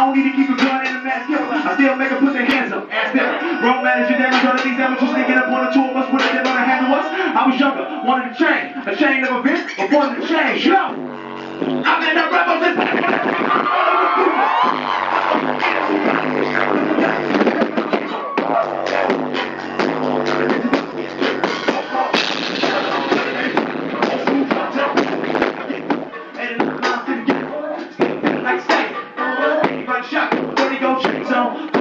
I don't need to keep a gun in a mascara. I still make them put their hands up. Ask them. Wrong manager damage all these amateurs they get up on the two of us with them on the handle us. I was younger, wanted to change. A chain of events, but wanted to change. Yo! I'm in the rebels and Like coração.